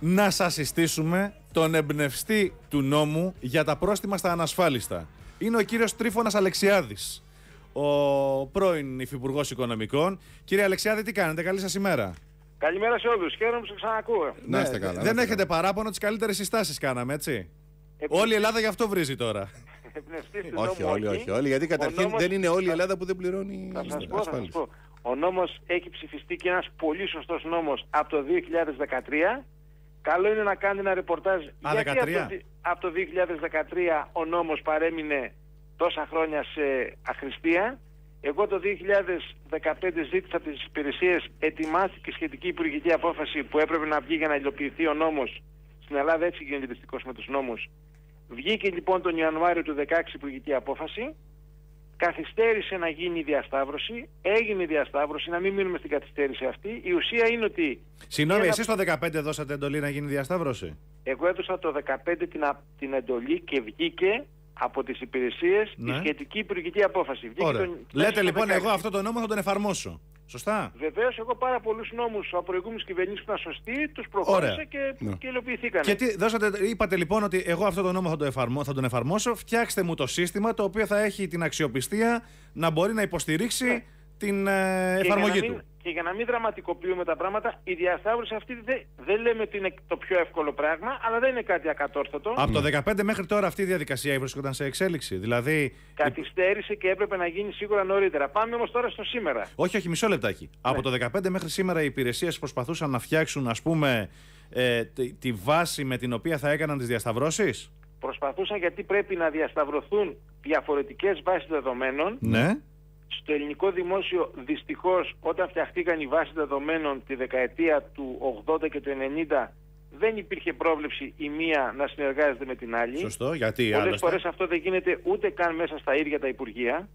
να σας συστήσουμε τον εμπνευστή του νόμου για τα πρόστιμα στα ανασφάλιστα. Είναι ο κύριος Τρίφωνας Αλεξιάδης, ο πρώην Υφυπουργός Οικονομικών. Κύριε Αλεξιάδη, τι κάνετε, καλή σας ημέρα. Καλημέρα σε όλους, χαίρομαι που σας ξανακούω. Να είστε Ναι, καλά. να Δεν είστε έχετε καλά. παράπονο, τις καλύτερες συστάσεις κάναμε, έτσι. Επίσης, Όλη η Ελλάδα γι' αυτό βρίζει τώρα. εμπνευστής του Όχι, νόμου, όλοι, όχι, όλοι. Γιατί καταρχήν νόμος- δεν είναι όλη η θα- Ελλάδα που δεν πληρώνει Θα σας πω, θα σας ασφάλιση. πω. Ο νόμος έχει ψηφιστεί και ένας πολύ σωστός νόμος από το 2013. Καλό είναι να κάνει ένα ρεπορτάζ γιατί 13? από το, από το 2013 ο νόμος παρέμεινε τόσα χρόνια σε αχρηστία. Εγώ το 2015 ζήτησα από τις υπηρεσίες, ετοιμάστηκε σχετική υπουργική απόφαση που έπρεπε να βγει για να υλοποιηθεί ο νόμος. Στην Ελλάδα έτσι γίνεται δυστυχώς με τους νόμους. Βγήκε λοιπόν τον Ιανουάριο του 2016 υπουργική απόφαση καθυστέρησε να γίνει η διασταύρωση, έγινε η διασταύρωση, να μην μείνουμε στην καθυστέρηση αυτή. Η ουσία είναι ότι Συγγνώμη, Ένα- εσείς το 15 δώσατε εντολή να γίνει διασταύρωση; εγώ έδωσα το 15 την, α- την εντολή και βγήκε από τις υπηρεσίες Ναι. η σχετική υπουργική απόφαση. Βγήκε Ωραία. τον- Λέτε το λοιπόν, 16. εγώ αυτό το νόμο θα τον εφαρμόσω. Σωστά. Βεβαίως εγώ πάρα πολλούς νόμους από προηγούμενες κυβερνήσεις που ήταν σωστοί, τους προχώρησα Ωραία. και, Ναι. και υλοποιηθήκαν. Και τι, δώσατε, είπατε λοιπόν ότι εγώ αυτό το νόμο θα, το εφαρμο, θα τον εφαρμόσω. Φτιάξτε μου το σύστημα το οποίο θα έχει την αξιοπιστία να μπορεί να υποστηρίξει Ναι. την ε, Και για εφαρμογή να μην- του. Και για να μην δραματικοποιούμε τα πράγματα, η διασταύρωση αυτή δεν, δεν λέμε ότι είναι το πιο εύκολο πράγμα, αλλά δεν είναι κάτι ακατόρθωτο. Από το 15 μέχρι τώρα αυτή η διαδικασία βρίσκονταν σε εξέλιξη. Δηλαδή. Καθυστέρησε και έπρεπε να γίνει σίγουρα νωρίτερα. Πάμε όμως τώρα στο σήμερα. Όχι, όχι, μισό λεπτάκι. Από το 15 μέχρι σήμερα οι υπηρεσίες προσπαθούσαν να φτιάξουν, ας πούμε, ε, τη, τη βάση με την οποία θα έκαναν τις διασταυρώσεις; Προσπαθούσαν γιατί πρέπει να διασταυρωθούν διαφορετικές βάσεις δεδομένων. Ναι. Στο ελληνικό δημόσιο δυστυχώς όταν φτιαχτήκαν οι βάσεις δεδομένων τη δεκαετία του 80 και του 90 δεν υπήρχε πρόβλεψη η μία να συνεργάζεται με την άλλη. Σωστό, γιατί Πολλές άλλωστε. φορές αυτό δεν γίνεται ούτε καν μέσα στα ίδια τα Υπουργεία.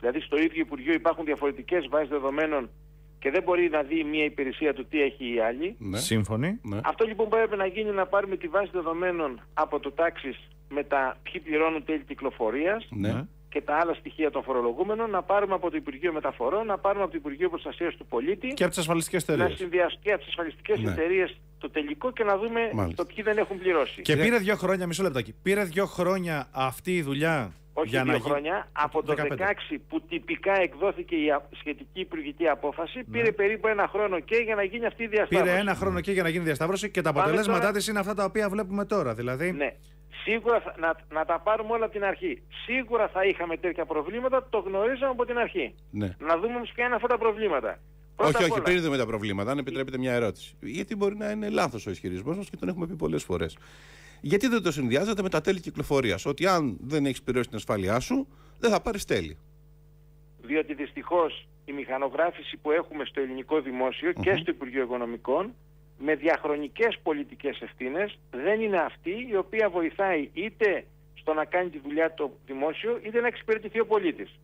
Δηλαδή στο ίδιο Υπουργείο υπάρχουν διαφορετικές βάσεις δεδομένων και δεν μπορεί να δει μία υπηρεσία του τι έχει η άλλη. Ναι. Σύμφωνοι. Ναι. Αυτό λοιπόν που έπρεπε να γίνει είναι να πάρουμε τη βάση δεδομένων από το τάξης με τα ποιοι πληρώνουν τέλη κυκλοφορίας Ναι. Και τα άλλα στοιχεία των φορολογούμενων, να πάρουμε από το Υπουργείο Μεταφορών, να πάρουμε από το Υπουργείο Προστασίας του Πολίτη, Και από τις ασφαλιστικές να εταιρείες. συνδυαστεί και από τις ασφαλιστικές Ναι. εταιρείες το τελικό και να δούμε Μάλιστα. το ποιοι δεν έχουν πληρώσει. Και πήρε δύο χρόνια, μισό λεπτάκι. Πήρε δύο χρόνια αυτή η δουλειά. Όχι για δύο να γίνει- χρόνια, από το 15. 16 που τυπικά εκδόθηκε η α- σχετική υπουργική απόφαση, πήρε περίπου ένα χρόνο και για να γίνει αυτή η διασταύρωση. Πήρε ένα χρόνο και για να γίνει διασταύρωση και τα Πάμε αποτελέσματά τώρα- της είναι αυτά τα οποία βλέπουμε τώρα. Δηλαδή. Ναι. Σίγουρα θα- να, να τα πάρουμε όλα από την αρχή. Σίγουρα θα είχαμε τέτοια προβλήματα, το γνωρίζαμε από την αρχή. Ναι. Να δούμε όμως ποια είναι αυτά τα προβλήματα. Πρώτα Όχι, απ' όχι, όλα, πριν δούμε τα προβλήματα, αν επιτρέπετε μια ερώτηση. Γιατί μπορεί να είναι λάθος ο ισχυρισμός μας και τον έχουμε πει πολλές φορές. Γιατί δεν το συνδυάζεται με τα τέλη κυκλοφορίας; Ότι αν δεν έχεις πληρώσει την ασφάλειά σου, δεν θα πάρεις τέλη. διότι δυστυχώς η μηχανογράφηση που έχουμε στο ελληνικό δημόσιο και στο Υπουργείο Οικονομικών με διαχρονικές πολιτικές ευθύνες δεν είναι αυτή η οποία βοηθάει είτε στο να κάνει τη δουλειά το δημόσιο είτε να εξυπηρετηθεί ο πολίτης.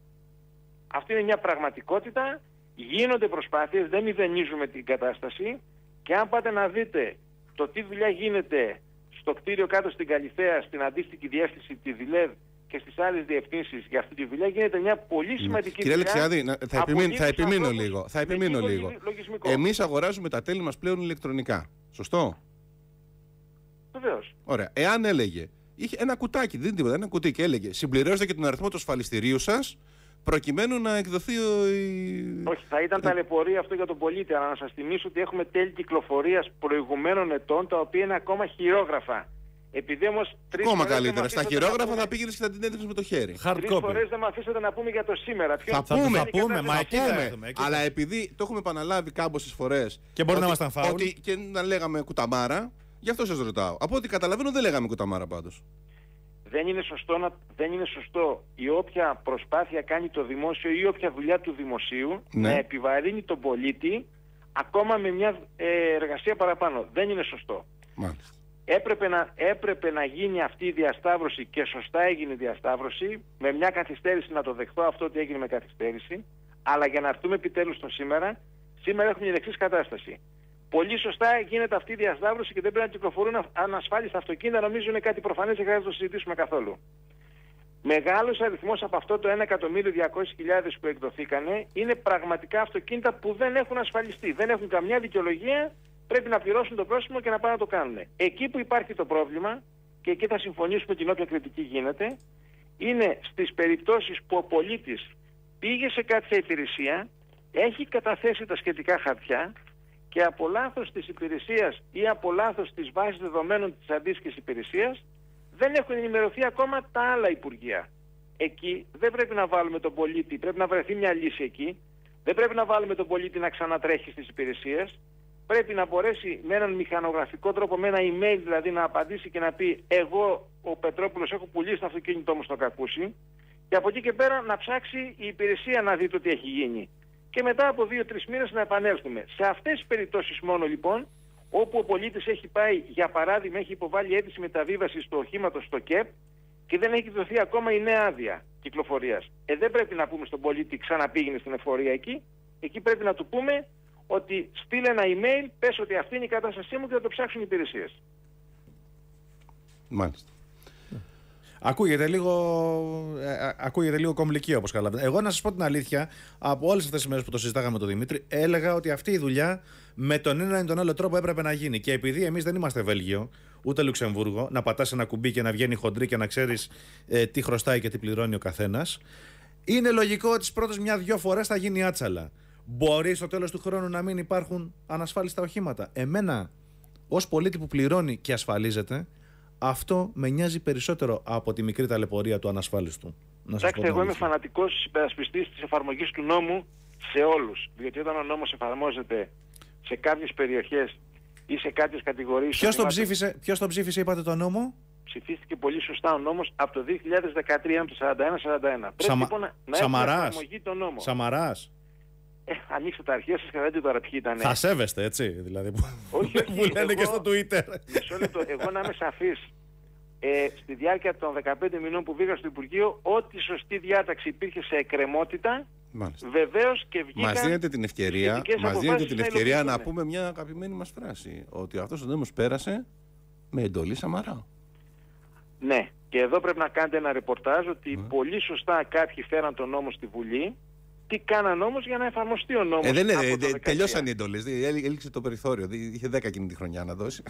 Αυτή είναι μια πραγματικότητα, γίνονται προσπάθειες, δεν μηδενίζουμε την κατάσταση και αν πάτε να δείτε το τι δουλειά γίνεται στο κτίριο κάτω στην Καλυθέα, στην αντίστοιχη διεύθυνση τη ΔΙΛΕΔ και στις άλλες διευθύνσεις για αυτή τη δουλειά γίνεται μια πολύ σημαντική Κύριε δουλειά. Αλεξιάδη, να- θα, από επιμείνω, θα λίγους επιμείνω ανθρώπους λίγο. Θα με επιμείνω λίγο λίγο. λογι- λογισμικό. Εμείς αγοράζουμε τα τέλη μας πλέον ηλεκτρονικά. Σωστό; Βεβαίως. Ωραία. Εάν έλεγε, είχε ένα κουτάκι, δεν είναι τίποτα, ένα κουτί και έλεγε συμπληρώστε και τον αριθμό του ασφαλιστηρίου σας προκειμένου να εκδοθεί ο. η- Όχι, θα ήταν ταλαιπωρία αυτό για τον πολίτη, αλλά να σας θυμίσω ότι έχουμε τέλη κυκλοφορίας προηγουμένων ετών, τα οποία είναι ακόμα χειρόγραφα. Επειδή όμως τρεις Ακόμα φορές δεν καλύτερα. με Στα αφήσατε να χειρόγραφα πούμε- θα πήγαινες και θα την έδειξες με το χέρι. Hard Τρεις copy. φορές δεν με αφήσατε να πούμε για το σήμερα. Ποιο Θα Θα, πούμε, θα πούμε, μα Θα εκεί θα πούμε, έρθουμε. εκεί αλλά θα- επειδή το έχουμε επαναλάβει κάμποσε φορές. Και μπορεί να ήμασταν φάουλ. Ότι και να λέγαμε κουταμάρα, γι' αυτό σας ρωτάω. Από ό,τι καταλαβαίνω δεν λέγαμε κουταμάρα πάντως. δεν είναι σωστό, να, δεν είναι σωστό η όποια προσπάθεια κάνει το δημόσιο ή όποια δουλειά του δημοσίου Ναι. να επιβαρύνει τον πολίτη ακόμα με μια ε, εργασία παραπάνω. Δεν είναι σωστό. Μάλιστα. Έπρεπε να, έπρεπε να γίνει αυτή η διασταύρωση και σωστά έγινε η διασταύρωση με μια καθυστέρηση να το δεχτώ αυτό ότι έγινε με καθυστέρηση αλλά για να έρθουμε επιτέλους στο σήμερα σήμερα έχουμε την εξής κατάσταση. Πολύ σωστά γίνεται αυτή η διασταύρωση και δεν πρέπει να κυκλοφορούν α- ανασφάλιστα αυτοκίνητα. Νομίζω είναι κάτι προφανές και δεν χρειάζεται να το συζητήσουμε καθόλου. Μεγάλος αριθμός από αυτό το 1.200.000 που εκδοθήκανε είναι πραγματικά αυτοκίνητα που δεν έχουν ασφαλιστεί. Δεν έχουν καμιά δικαιολογία πρέπει να πληρώσουν το πρόστιμο και να πάνε να το κάνουν. Εκεί που υπάρχει το πρόβλημα, και εκεί θα συμφωνήσουμε την όποια κριτική γίνεται, είναι στις περιπτώσεις που ο πολίτης πήγε σε κάποια υπηρεσία, έχει καταθέσει τα σχετικά χαρτιά και από λάθος της υπηρεσίας ή από λάθος της βάσης δεδομένων της αντίστοιχης υπηρεσίας δεν έχουν ενημερωθεί ακόμα τα άλλα υπουργεία. Εκεί δεν πρέπει να βάλουμε τον πολίτη, πρέπει να βρεθεί μια λύση εκεί. Δεν πρέπει να βάλουμε τον πολίτη να ξανατρέχει στις υπηρεσίες. Πρέπει να μπορέσει με έναν μηχανογραφικό τρόπο, με ένα email δηλαδή να απαντήσει και να πει εγώ ο Πετρόπουλος έχω πουλήσει το αυτοκίνητό μου στο κακούσι και από εκεί και πέρα να ψάξει η υπηρεσία να δει το τι έχει γίνει. Και μετά από δύο-τρεις μήνες να επανέλθουμε. Σε αυτές τις περιπτώσεις μόνο λοιπόν όπου ο πολίτης έχει πάει, για παράδειγμα, έχει υποβάλει αίτηση μεταβίβασης του οχήματος στο ΚΕΠ και δεν έχει δοθεί ακόμα η νέα άδεια κυκλοφορίας. Ε, δεν πρέπει να πούμε στον πολίτη ξαναπήγαινε στην εφορία εκεί. Εκεί πρέπει να του πούμε ότι στείλε ένα email, πες ότι αυτή είναι η κατάστασή μου και θα το ψάξουν οι υπηρεσίες. Μάλιστα. Ακούγεται λίγο, ε, ακούγεται λίγο κομπλική όπως καταλαβαίνετε. Εγώ να σας πω την αλήθεια, από όλες αυτές τις μέρες που το συζητάγαμε με τον Δημήτρη, έλεγα ότι αυτή η δουλειά με τον ένα ή τον άλλο τρόπο έπρεπε να γίνει. Και επειδή εμείς δεν είμαστε Βέλγιο, ούτε Λουξεμβούργο, να πατάς ένα κουμπί και να βγαίνει χοντρή και να ξέρεις ε, τι χρωστάει και τι πληρώνει ο καθένας, είναι λογικό ότι τις πρώτες μια-δυο φορές θα γίνει άτσαλα. Μπορεί στο τέλος του χρόνου να μην υπάρχουν ανασφάλιστα οχήματα. Εμένα, ως πολίτη που πληρώνει και ασφαλίζεται, αυτό με νοιάζει περισσότερο από τη μικρή ταλαιπωρία του ανασφάλιστου. Εντάξει, εγώ είμαι φανατικός υπερασπιστής της εφαρμογής του νόμου σε όλους. Διότι όταν ο νόμος εφαρμόζεται σε κάποιες περιοχές ή σε κάποιες κατηγορίες. Ποιος τον ψήφισε, ποιος τον ψήφισε, είπατε το νόμο; Ψηφίστηκε πολύ σωστά ο νόμος από το 2013 από το 41-41. Πρέπει λοιπόν να, να Σαμαράς. εφαρμογή το νόμο. Σαμαράς. Ε, ανοίξτε τα αρχεία σας και δείτε τώρα ποιοι ήταν. Θα σέβεστε, έτσι. Δηλαδή, που, Όχι, όχι, που λένε και εγώ- στο Twitter. Μισό λεπτό, εγώ να είμαι σαφής. Ε, στη διάρκεια των 15 μηνών που βγήκα στο Υπουργείο, ό,τι σωστή διάταξη υπήρχε σε εκκρεμότητα, Μάλιστα. βεβαίως και βγήκαν. Μας δίνετε την ευκαιρία, θετικές μας δίνετε αποφάσεις την να ευκαιρία να υλοποιηθούν. πούμε μια αγαπημένη μας φράση. Ότι αυτός ο νόμος πέρασε με εντολή Σαμαρά. Ναι, και εδώ πρέπει να κάνετε ένα ρεπορτάζ ότι Ναι. πολύ σωστά κάποιοι φέραν τον νόμο στη Βουλή. Τι κάναν όμως για να εφαρμοστεί ο νόμος. Ε, δεν είναι, από το ε, 13. τελειώσαν οι εντολές. δι- έλη- Έληξε το περιθώριο. δι- Είχε 10 εκείνη τη χρονιά να δώσει.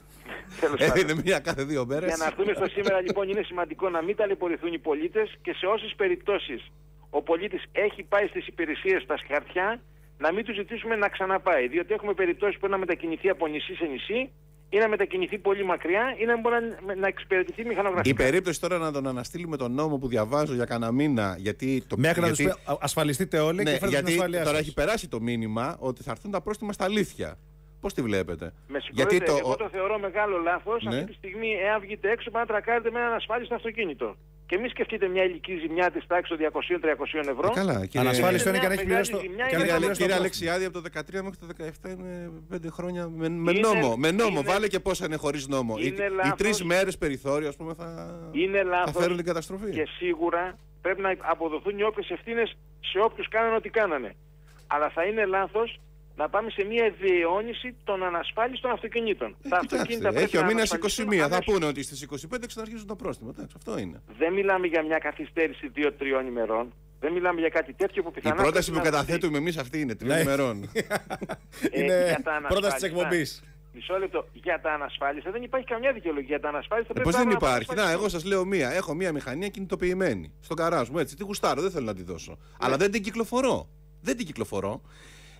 Τέλος πάντων. Έδινε μία κάθε δύο μέρες. Για να έρθουμε στο σήμερα λοιπόν είναι σημαντικό να μην ταλαιπωρηθούν οι πολίτες και σε όσες περιπτώσεις ο πολίτης έχει πάει στις υπηρεσίες στα χαρτιά να μην του ζητήσουμε να ξαναπάει. Διότι έχουμε περιπτώσεις που είναι να μετακινηθεί από νησί σε νησί ή να μετακινηθεί πολύ μακριά ή να μπορεί να, να εξυπηρετηθεί Η μηχανογραφικά. περίπτωση τώρα να τον αναστείλουμε τον νόμο που διαβάζω για κανένα μήνα. Γιατί το Μέχρι να γιατί, του πει ασφαλιστείτε όλοι ναι, και φέρετε την γιατί ασφαλεία τώρα σας. έχει περάσει το μήνυμα ότι θα έρθουν τα πρόστιμα στα αλήθεια. Πώς τη βλέπετε; Με συγχωρείτε, Γιατί το, εγώ το θεωρώ μεγάλο λάθος Ναι. αυτή τη στιγμή εάν βγείτε έξω πάνε να τρακάρετε με έναν ασφάλιστο αυτοκίνητο. Και μην σκεφτείτε μια ηλική ζημιά της τάξης των 200-300 ευρώ. Ε, καλά, κύριε, Ανασφάλιστο είναι και αν Μια έχει πληρώσει το. μεγάλη ζημιά και αν είναι έχει Κύριε, πληρώσει το κύριε πρόστιμο. Αλεξιάδη, από το 13 μέχρι το 17 είναι 5 χρόνια με, με Είναι- νόμο. Με νόμο. είναι- Βάλε και πόσα είναι χωρίς νόμο. Οι, είναι οι λάθος. τρεις μέρες περιθώριο, ας πούμε, θα, Είναι θα λάθος φέρουν την καταστροφή. και σίγουρα πρέπει να αποδοθούν οι όποιες ευθύνες σε όποιους κάνανε ό,τι κάνανε. Αλλά θα είναι λάθος να πάμε σε μια διαιώνιση των ανασφάλιστων αυτοκινήτων. Ε, Τα κοιτάξτε, αυτοκίνητα πρέπει έχει ο να μήνα ανασφαλιστούν 21. Θα αμέσως. πούνε ότι στις 25 ξαναρχίζουν τα πρόστιμα. Εντάξει, αυτό είναι. Δεν μιλάμε για μια καθυστέρηση δύο-τριών ημερών. Δεν μιλάμε για κάτι τέτοιο που Η πιθανά πρόταση που πρέπει να δοθεί. καταθέτουμε εμείς αυτή είναι τριών Ναι. ημερών. Ε, Είναι για τα πρόταση της ανασφάλιστα. εκπομπής. Μισό λεπτό. Για τα ανασφάλιστα δεν υπάρχει καμιά δικαιολογία. Για τα ανασφάλιστα Ε, πρέπει Πώς να δεν πάμε υπάρχει; Να, ανασφαλιστούν. εγώ σας λέω μία. Έχω μία μηχανία κινητοποιημένη. Στον καράζ μου έτσι. Τη γουστάρω, δεν θέλω να τη δώσω. Αλλά δεν την κυκλοφορώ. Δεν την κυκλοφορώ.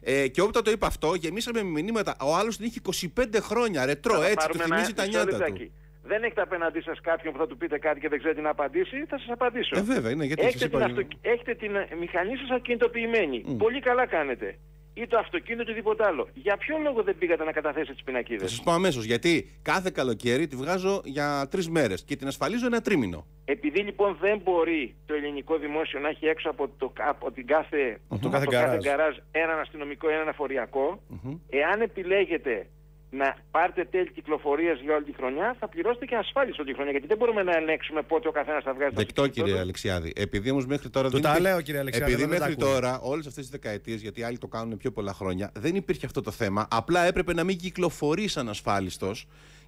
Ε, και όταν το είπα αυτό, γεμίσαμε με μηνύματα. Ο άλλος την έχει 25 χρόνια. Ρετρό, Θα έτσι. Του πάρουμε ένα θυμίζει τα μισό νιάτα του. λεπτάκι. Δεν έχετε απέναντί σας κάποιον που θα του πείτε κάτι και δεν ξέρει τι να απαντήσει, θα σας απαντήσω. Ε, βέβαια, είναι γιατί έχετε, σας την είπα- αυτο... έχετε την ε, μηχανή σας ακινητοποιημένη. Πολύ καλά κάνετε. Ή το αυτοκίνητο ή τίποτα άλλο. Για ποιο λόγο δεν πήγατε να καταθέσετε τις πινακίδες; Θα σας πω αμέσως. Γιατί κάθε καλοκαίρι τη βγάζω για τρεις μέρες και την ασφαλίζω ένα τρίμηνο. Επειδή λοιπόν δεν μπορεί το ελληνικό δημόσιο να έχει έξω από, το, από την κάθε, από κάθε γκαράζ. γκαράζ έναν αστυνομικό ή έναν εφοριακό, εάν επιλέγετε να πάρετε τέλη κυκλοφορίας για όλη τη χρονιά, θα πληρώσετε και ασφάλιση όλη τη χρονιά. Γιατί δεν μπορούμε να ελέγξουμε πότε ο καθένας θα βγάζει το Δεκτό αυτοκίνητο κύριε του. Αλεξιάδη. Επειδή όμως μέχρι τώρα. Του δεν τα υπήρχε- λέω, κύριε Αλεξιάδη, Επειδή δεν τα μέχρι ακούνε. τώρα, όλες αυτές τις δεκαετίες, γιατί άλλοι το κάνουν πιο πολλά χρόνια, δεν υπήρχε αυτό το θέμα. Απλά έπρεπε να μην κυκλοφορεί ανασφάλιστο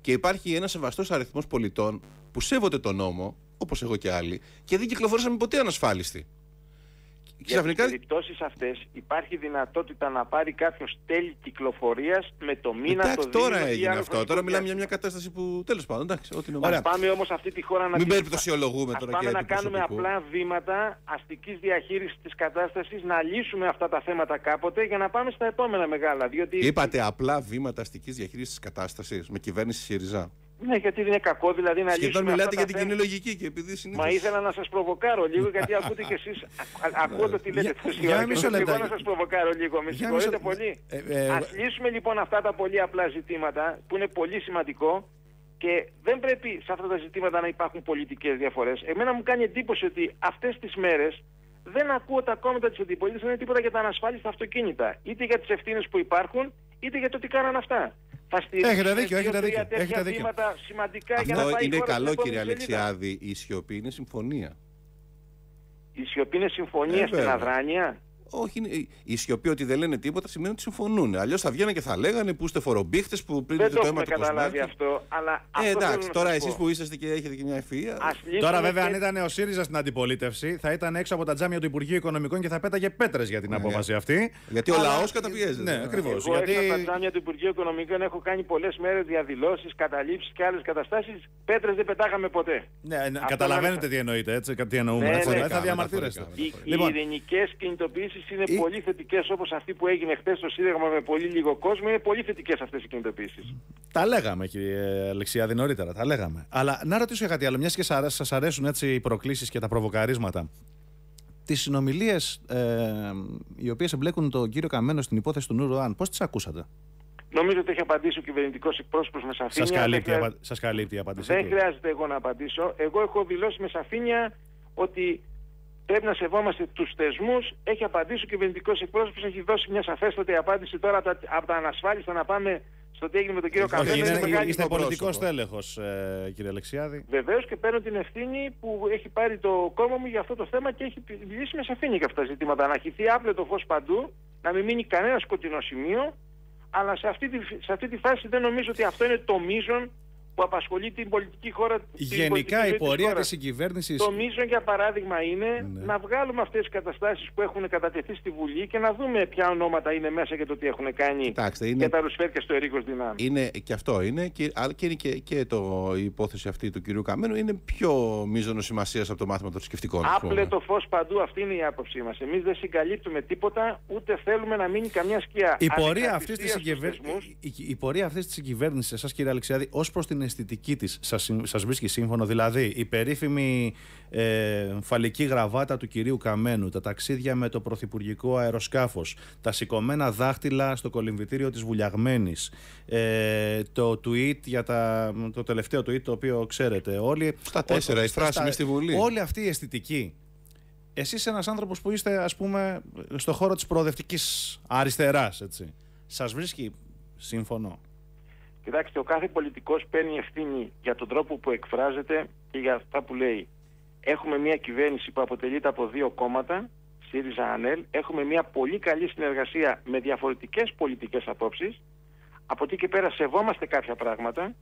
και υπάρχει ένας σεβαστός αριθμός πολιτών που σέβονται τον νόμο, όπως εγώ και άλλοι, και δεν κυκλοφορήσαμε ποτέ ανασφάλιστοι. Ξαφνικά. Για τις περιπτώσεις αυτές υπάρχει δυνατότητα να πάρει κάποιος τέλη κυκλοφορίας με το μήνα, Εντάξει, το τώρα δίμηνο ή έγινε άλλο αυτό. χρονικό Τώρα μιλάμε για διάστημα. μια κατάσταση που τέλος πάντων. Εντάξει, ό,τι Ωραία. Ας πάμε όμως αυτή τη χώρα να Μην τη- περιπτωσιολογούμε Ας τώρα πάμε και να του κάνουμε προσωπικού. απλά βήματα αστικής διαχείρισης της κατάστασης, να λύσουμε αυτά τα θέματα κάποτε για να πάμε στα επόμενα μεγάλα. Διότι... Είπατε απλά βήματα αστικής διαχείρισης της κατάστασης με κυβέρνηση ΣΥΡΙΖΑ. Ναι, γιατί δεν είναι κακό δηλαδή να Σχεδόν λύσουμε μιλάτε αυτά για τα την θέματα. κοινή λογική και επειδή συνήθως... Μα ήθελα να σας προβοκάρω λίγο γιατί ακούτε κι εσείς, α- α- ακούω το τι λέτε Για- τόση για ώρα και μισό θέλω εγώ λεπτάκι. να σας προβοκάρω λίγο. Με Για συγχωρείτε μισό- πολύ. Ε, ε, Ας λύσουμε λοιπόν αυτά τα πολύ απλά ζητήματα που είναι πολύ σημαντικό και δεν πρέπει σε αυτά τα ζητήματα να υπάρχουν πολιτικές διαφορές. Εμένα μου κάνει εντύπωση ότι αυτές τις μέρες δεν ακούω τα κόμματα της αντιπολίτευσης να είναι τίποτα για τα ανασφάλιστα αυτοκίνητα. Είτε για τις ευθύνες που υπάρχουν, είτε για το τι κάναν αυτά. Θα στηρίξουμε Έχετε δίκιο, έχετε δύο-τρία δίκιο, τέτοια έχετε δίκιο. βήματα σημαντικά για να Αυτό πάει η είναι χώρα στην καλό επόμενη κύριε σελίδα. Αλεξιάδη. Η σιωπή είναι συμφωνία. Η σιωπή είναι συμφωνία Ε, στην βέβαια. αδράνεια. Όχι, είναι, η σιωπή ότι δεν λένε τίποτα σημαίνει ότι συμφωνούν. Αλλιώς θα βγαίνανε και θα λέγανε που είστε φορομπίχτε, που Δεν πλύνετε το το αίμα έχουμε του καταλάβει κοσμάκι. αυτό, αλλά Ε, αυτό θέλω εντάξει, να τώρα σας εσείς πω. που είσαστε και έχετε και μια ευφυα. Ας λύσουμε Τώρα, βέβαια, και- αν ήταν ο ΣΥΡΙΖΑ στην αντιπολίτευση, θα ήταν έξω από τα τζάμια του Υπουργείου Οικονομικών και θα πέταγε πέτρες για την Ναι. απόφαση αυτή. Γιατί ο Αλλά- λαός καταπιέζεται. Ναι, ακριβώς. Εγώ Γιατί... έξω από τα τζάμια του Υπουργείου Οικονομικών έχω κάνει πολλές μέρες διαδηλώσεις, καταλήψεις και άλλες καταστάσεις. Πέτρες δεν πετάγαμε ποτέ. Ναι, ναι, Αυτό καταλαβαίνετε είναι- τι εννοείται, έτσι, τι εννοούμε. Ναι, έτσι, ναι. δεν θα Μεταφορικά, διαμαρτύρεστε. μεταφορικά. Οι, Λοιπόν, οι ειρηνικές κινητοποιήσεις είναι η- πολύ θετικές όπως αυτή που έγινε χθες στο Σύνταγμα με πολύ λίγο κόσμο. Είναι πολύ θετικές αυτές οι κινητοποιήσεις. τα λέγαμε, κύριε Αλεξιάδη, νωρίτερα. Τα λέγαμε. Αλλά να ρωτήσω για κάτι άλλο, μιας και σας αρέσουν έτσι οι προκλήσεις και τα προβοκαρίσματα. Τις συνομιλίες ε, οι οποίες εμπλέκουν τον κύριο Καμένο στην υπόθεση του Νουρου Αν, πώς τις ακούσατε; Νομίζω ότι έχει απαντήσει ο κυβερνητικός εκπρόσωπος με σαφήνεια. Σας Δεν καλύπτει, η χρειάζεται- απα- σας καλύπτει η απάντησή Δεν του. χρειάζεται εγώ να απαντήσω. Εγώ έχω δηλώσει με σαφήνεια ότι πρέπει να σεβόμαστε τους θεσμούς. Έχει απαντήσει ο κυβερνητικός εκπρόσωπος, έχει δώσει μια σαφέστατη απάντηση τώρα από τα, από τα ανασφάλιστα να πάμε στο τι έγινε με τον κύριο Όχι, Καμένο. Όχι, είναι Είναι είναι, μεγάλη είστε το πολιτικός πρόσωπο. τέλεχο, ε, κύριε Αλεξιάδη. Βεβαίως και παίρνω την ευθύνη που έχει πάρει το κόμμα μου για αυτό το θέμα και έχει λύσει με σαφήνεια και αυτά τα ζητήματα. Να χυθεί άπλετο φως παντού, να μην μείνει κανένα σκοτεινό σημείο. Αλλά σε αυτή, τη, σε αυτή τη φάση δεν νομίζω ότι αυτό είναι το μείζον που απασχολεί την πολιτική χώρα. την πολιτική Γενικά ζωή η της πορεία χώρας. τη συγκυβέρνηση. Το μείζον για παράδειγμα είναι Ναι. να βγάλουμε αυτές τις καταστάσεις που έχουν κατατεθεί στη Βουλή και να δούμε ποια ονόματα είναι μέσα και το τι έχουν κάνει Κοιτάξτε, είναι- και τα ρουσφέρ και στο Ερίκος Δυνάμει. Είναι και αυτό είναι, και, αλλά και είναι και, και το, η υπόθεση αυτή του κυρίου Καμένου είναι πιο μείζονο σημασίας από το μάθημα των θρησκευτικών. ας πούμε. Άπλε το φως παντού, αυτή είναι η άποψή μας. Εμείς δεν συγκαλύπτουμε τίποτα, ούτε θέλουμε να μείνει καμιά σκιά. Η πορεία αυτής της Ανεξαρτησία στους θεσμούς. η, η πορεία αυτής της συγκυβέρνησης, εσάς κύριε Αλεξιάδη, ως προς την αισθητική της, σας, συμ- σας βρίσκει σύμφωνο, δηλαδή η περίφημη ε, φαλική γραβάτα του κυρίου Καμένου, τα ταξίδια με το πρωθυπουργικό αεροσκάφος, τα σηκωμένα δάχτυλα στο κολυμβητήριο της Βουλιαγμένης, ε, το tweet για τα, το τελευταίο tweet το οποίο ξέρετε όλοι. Στα τέσσερα, η στα- φράση στα- μες στη Βουλή. Όλη αυτή η αισθητική εσείς ένας άνθρωπος που είστε ας πούμε στο χώρο της προοδευτικής αριστεράς έτσι. Σας βρίσκει σύμφωνο; Κοιτάξτε, ο κάθε πολιτικός παίρνει ευθύνη για τον τρόπο που εκφράζεται και για αυτά που λέει. Έχουμε μια κυβέρνηση που αποτελείται από δύο κόμματα, ΣΥΡΙΖΑ ΑΝΕΛ. Έχουμε μια πολύ καλή συνεργασία με διαφορετικές πολιτικές απόψεις. Από εκεί και πέρα σεβόμαστε κάποια πράγματα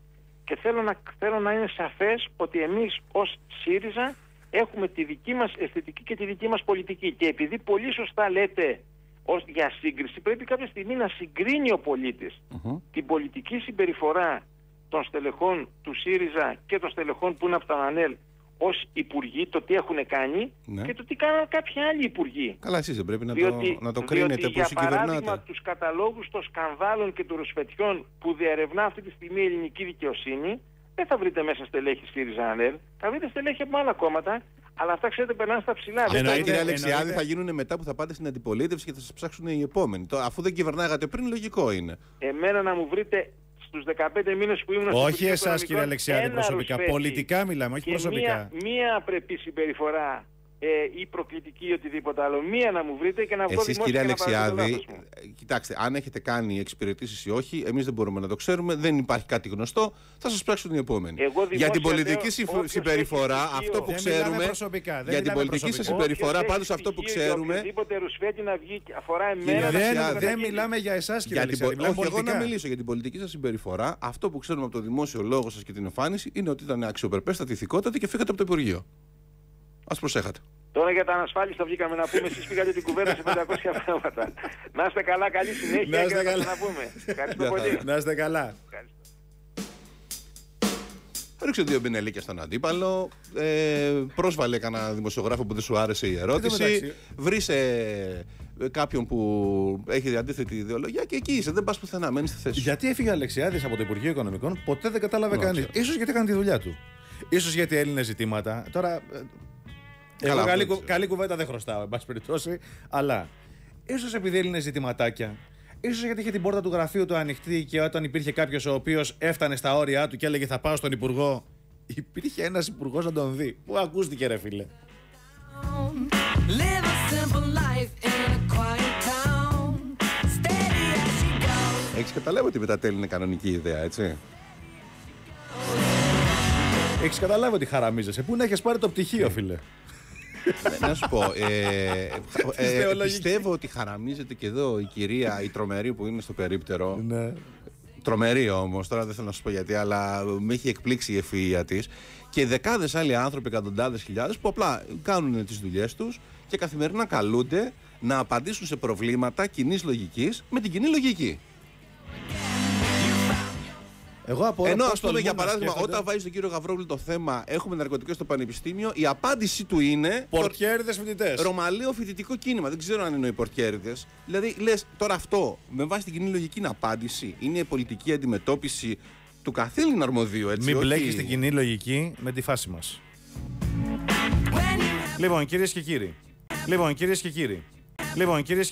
και θέλω να, θέλω να είναι σαφές ότι εμείς ως ΣΥΡΙΖΑ έχουμε τη δική μας αισθητική και τη δική μας πολιτική. Και επειδή πολύ σωστά λέτε ως για σύγκριση, πρέπει κάποια στιγμή να συγκρίνει ο πολίτης Μμμ. την πολιτική συμπεριφορά των στελεχών του ΣΥΡΙΖΑ και των στελεχών που είναι από τα ΑΝΕΛ ως υπουργοί, το τι έχουν κάνει Ναι. και το τι κάναν κάποιοι άλλοι υπουργοί. Καλά, εσείς δεν πρέπει να διότι, το, να το διότι κρίνετε για πώς παράδειγμα συγκυβερνάτε. τους καταλόγους των σκανδάλων και των ρουσφετιών που διερευνά αυτή τη στιγμή η ελληνική δικαιοσύνη δεν θα βρείτε μέσα στελέχη ΣΥΡΙΖΑ ΑΝΕΛ, θα βρείτε στελέχη από άλλα κόμματα, αλλά αυτά ξέρετε περνάνε στα ψηλά. Αυτά Εννοείται- κύριε Αλεξιάδη εννοείται- θα γίνουν μετά που θα πάτε στην αντιπολίτευση και θα σας ψάξουν οι επόμενοι. Το, αφού δεν κυβερνάγατε πριν, λογικό είναι. Εμένα να μου βρείτε στους 15 μήνες που ήμουν στο όχι Υπουργείο εσάς κύριε Οικονομικών, Αλεξιάδη ένα προσωπικά. ρουσφέτη Πολιτικά μιλάμε, όχι και προσωπικά. Μία, μία απρεπή συμπεριφορά ε, ή προκλητική ή οτιδήποτε άλλο. Μία να μου βρείτε και να βγω Εσείς δημόσια κύριε και να παραδώσω το Αλεξιάδη, λάθος μου. ε, κοιτάξτε, αν έχετε κάνει εξυπηρετήσεις ή όχι, εμείς δεν μπορούμε να το ξέρουμε, δεν υπάρχει κάτι γνωστό, θα σας πράξουν οι επόμενοι. Εγώ δημόσια Για την πολιτική λέω, συμφ- όποιος συμπεριφορά, έχει στοιχείο- αυτό που Δεν μιλάμε ξέρουμε, προσωπικά, δεν για την μιλάμε πολιτική σας προσωπικά. συμπεριφορά, Όποιος πάντως έχει αυτό που στοιχείο για ξέρουμε, οποιοδήποτε ρουσφέτη να βγει και αφορά Κύριε εμένα. Δεν, Αλεξιάδη, δεν μιλάμε για εσάς κύριε για την, Αλεξιάδη, πο- μιλάμε όχι, εγώ να πολιτικά. μιλήσω για την πολιτική σας συμπεριφορά, αυτό που ξέρουμε από το δημόσιο λόγο σας και την εμφάνιση είναι ότι ήταν αξιοπρεπέστατη, ηθικότατη και φύγατε από το Υπουργείο. Ας προσέχατε. Τώρα για τα ανασφάλιστα βγήκαμε να πούμε, εσείς πήγατε την κουβέντα σε 500 πράγματα. Να είστε καλά, καλή συνέχεια Να είστε και να καλά. τα πούμε. Ευχαριστώ Γεια πολύ. Να είστε καλά. Ευχαριστώ. Ρίξε δύο μπινελίκια στον αντίπαλο. Ε, πρόσβαλε κανένα δημοσιογράφο που δεν σου άρεσε η ερώτηση. μεταξύ- Βρίσε ε, κάποιον που έχει αντίθετη ιδεολογία και εκεί είσαι. Δεν πας πουθενά. Μένεις στη θέση σου. Γιατί έφυγε ο Αλεξιάδης από το Υπουργείο Οικονομικών, ποτέ δεν κατάλαβε Ναι, κανείς. ξέρω. σω γιατί έκανε τη δουλειά του. Ίσως γιατί έλυνε ζητήματα. Τώρα. Ε, Καλά, εγώ αυτό καλή, δεν κου- ξέρω. καλή κουβέντα δεν χρωστάω, εν πάση περιπτώσει. Αλλά ίσως επειδή έλυνε ζητηματάκια, ίσως γιατί είχε την πόρτα του γραφείου του ανοιχτή και όταν υπήρχε κάποιος ο οποίος έφτανε στα όρια του και έλεγε Θα πάω στον Υπουργό, υπήρχε ένας Υπουργός να τον δει. Πού ακούστηκε, ρε φίλε; Live a simple life in a quiet town. Steady as she goes. Έχεις καταλάβει ότι η μετατέλει είναι κανονική ιδέα, έτσι; Έχεις καταλάβει ότι χαραμίζεσαι. Πού να έχεις πάρει το πτυχίο, φίλε; Ε, να σου πω. Ε, ε, ε, θεολογικής. πιστεύω ότι χαραμίζεται και εδώ η κυρία, η τρομερή που είναι στο περίπτερο. ναι. Τρομερή όμως, τώρα δεν θέλω να σου πω γιατί, αλλά με έχει εκπλήξει η ευφυα της. Και δεκάδες άλλοι άνθρωποι, εκατοντάδες χιλιάδες, που απλά κάνουν τις δουλειές τους και καθημερινά καλούνται να απαντήσουν σε προβλήματα κοινής λογικής με την κοινή λογική. Εγώ από Ενώ, ας πούμε, για παράδειγμα, όταν βάζεις τον κύριο Γαβρόγλου το θέμα Έχουμε ναρκωτικά στο πανεπιστήμιο, η απάντησή του είναι. Πορτιέριδες φοιτητές. Ρωμαλαίο φοιτητικό κίνημα. Δεν ξέρω αν εννοεί πορτιέριδες. Δηλαδή, λες τώρα αυτό, με βάση την κοινή λογική, είναι απάντηση. Είναι η πολιτική αντιμετώπιση του καθήλυν αρμοδίου, έτσι. Μην όχι- μπλέκεις την κοινή λογική με τη φάση μας. When you have Λοιπόν, κυρίες και κύριοι. Λοιπόν, κυρίες και κύριοι. Λοιπόν, κυρίες και